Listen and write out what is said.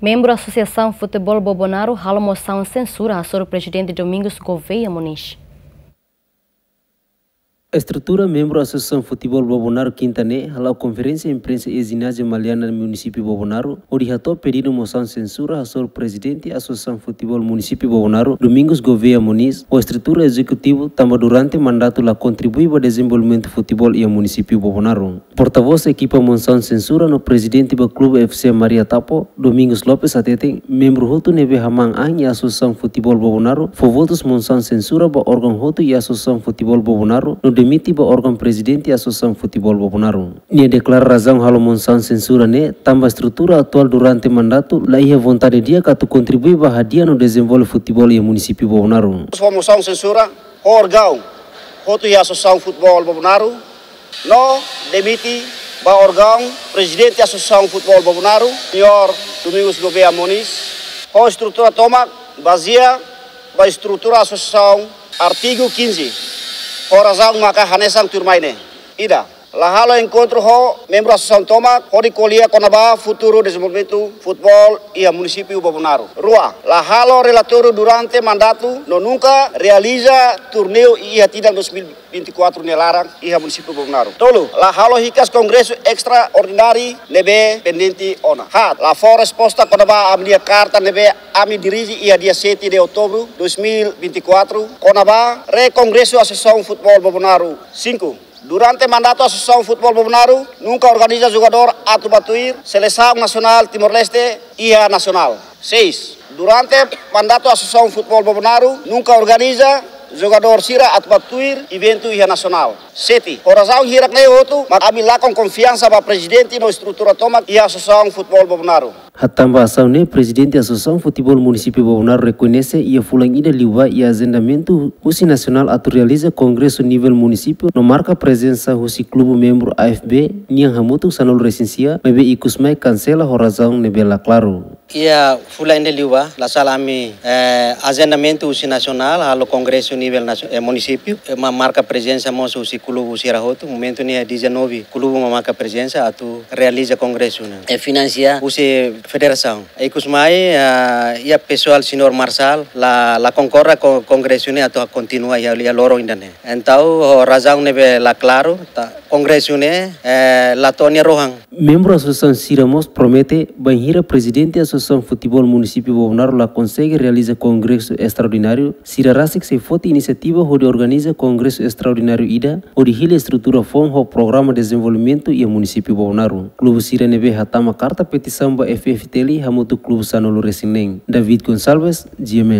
Membro da Associação Futebol Bobonaro rala moção censura o presidente Domingos Gouveia Muniz. Estrutura membro Associação Futebol Bobonaro Quintané, a conferência de imprensa e ginásio maliana no município Bobonaro, orientou pedido moção censura sobre o presidente da Associação Futebol Município Bobonaro, Domingos Gouveia Muniz, a estrutura executiva também durante o mandato lá contribui para o desenvolvimento do futebol e o município Bobonaro. Porta-voz equipa censura no presidente do clube FC Maria Tapo, Domingos Lopes Atete, membro hoto nebe hamang ang e Futebol Bobonaro, foi votos censura para órgão hoto e a Associação Futebol Bobonaro. No demiti ba órgão presidente Associação Futebol Bobonaru. Nia razão halo monsan censura ne, tamba estrutura atual durante mandato, la ia vontade dia katu contribui ba hadia no desenvolve futebol e município Bobonaru. Moção censura, órgão, hotu a Associação Futebol Bobonaru, no demiti ba órgão presidente Associação Futebol Bobonaru, senhor Domingos Gouveia Moniz, a estrutura toma baseia ba estrutura associação artigo 15 Horazang maka hanesang turmaine. Ida. Lahalo encontro ho membro associação toma hori colia conaba futuro desenvolvimento futebol e a município Babonaro. Rua. Lahalo relator durante mandato no nunca realiza torneio e a tida 2024 nelarang e a município Babonaro. Tolo. Lahalo hicas congresso extraordinário nebe pendente ona. Hat. La for resposta conaba a minha carta nebe ami dirige e a dia 7 de outubro 2024 conaba re congresso associação futebol Babonaro 5 Durante mandato Associação Futebol Bobonaru, nunca organiza jogador a Tubatuir, Seleção Nacional Timor-Leste e a Nacional. 6. Durante mandato Associação Futebol Bobonaru, nunca organiza jogador Sira a Tubatuir, evento e a Nacional. 7. Corazão hirak ne outro, mas kami lá com confiança para presidente no estrutura toma e a Associação Futebol Bobonaru. Hatamba ação ne presidente da Associação Futebol Município Bobonar reconhece e a fulang ida liwa e agendamento Rusi Nacional atu realiza congresso nível município no marca presença Rusi clube membro AFB niang hamutu sanol resensia mebe ikusmai cancela horazão nebela claro. Ia fulang ida liwa la salami eh, agendamento Rusi Nacional halo congresso nível eh, município eh, marca presença moço Rusi clube Rusi Rahoto momento ni 19 clube marca presença atu realiza congresso né. E financia Rusi federação. E kusmai uh, ia pessoal senhor Marçal la la concorra com congresso ne atau continua ia ia loro indane. Então razão nebe la claro ta congresso eh, la Tonia Rohan. Membro da Associação Ciramos promete banhira presidente da Associação Futebol Município Bovnaro la consegue realiza congresso extraordinário. Sira Rasik se fote iniciativa onde organiza congresso extraordinário ida hila estrutura fom ho programa de desenvolvimento e município Bovnaro. Clube Sira nebe hatama carta petição ba FF FTL Hamutu Clube Sanolo Racing David Gonçalves, GMN.